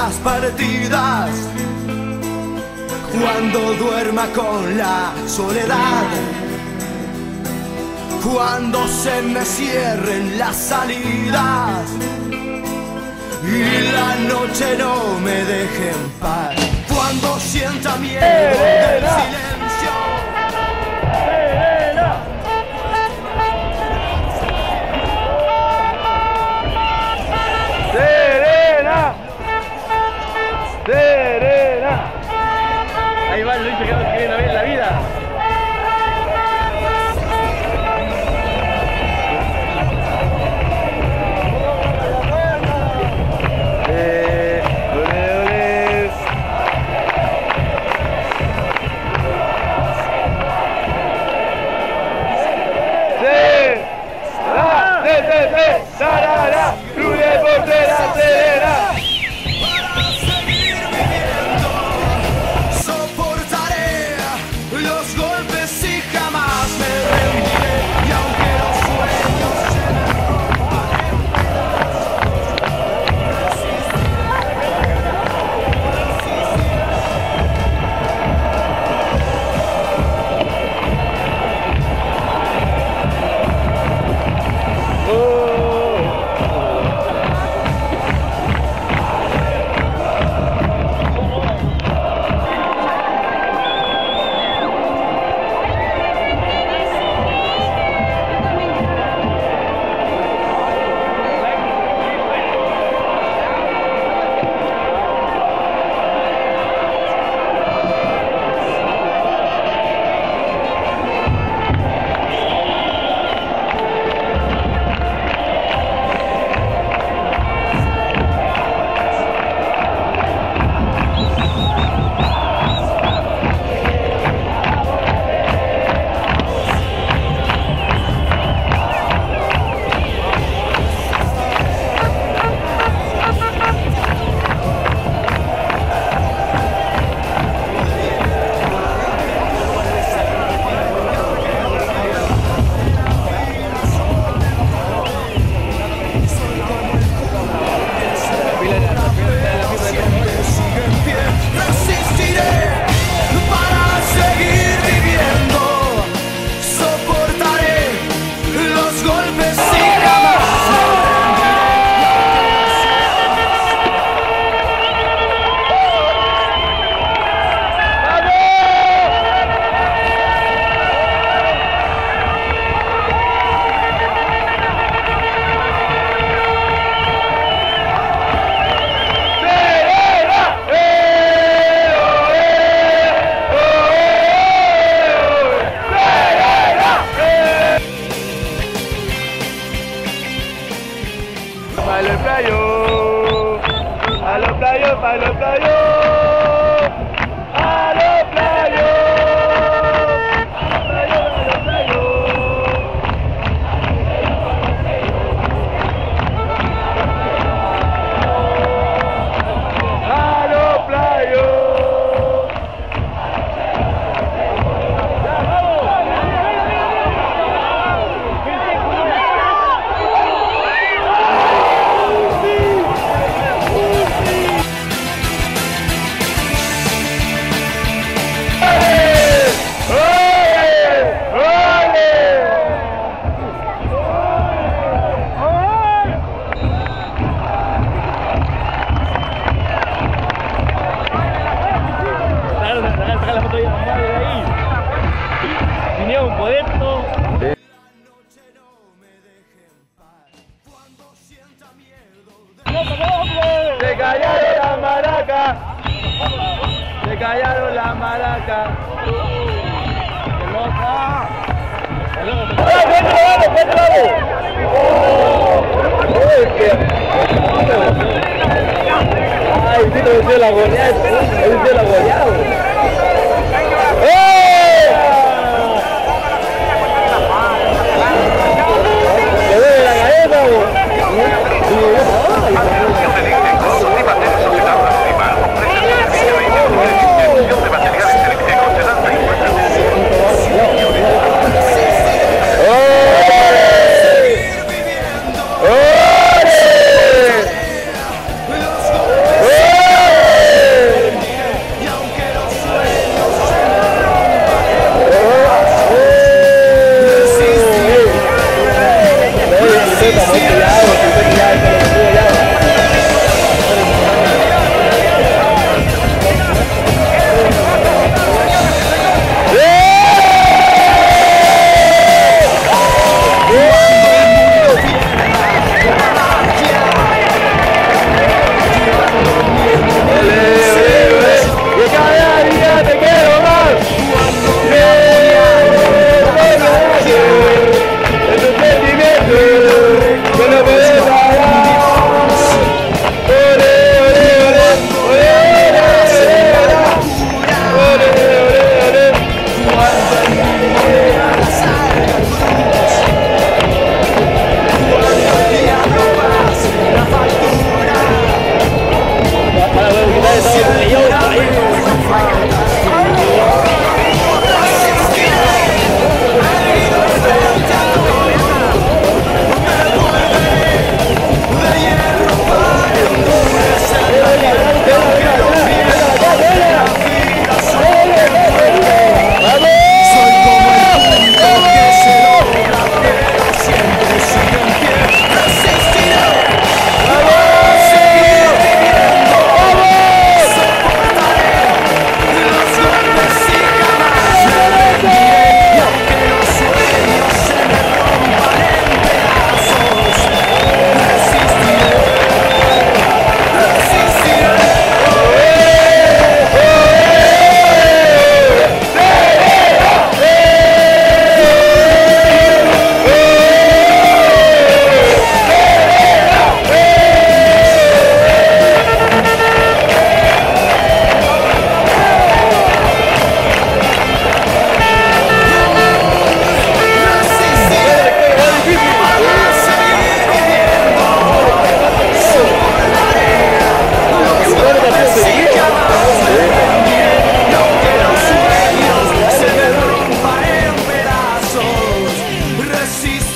las partidas. Cuando duerma con la soledad. Cuando se me cierren las salidas. Y la noche no me deje en paz. Cuando sienta miedo del silencio. Ahí va Luis que ver la de Se callaron las maracas. Se callaron las maracas. Pelota. Ay, sí, lo la goleada. Lo la goleada. see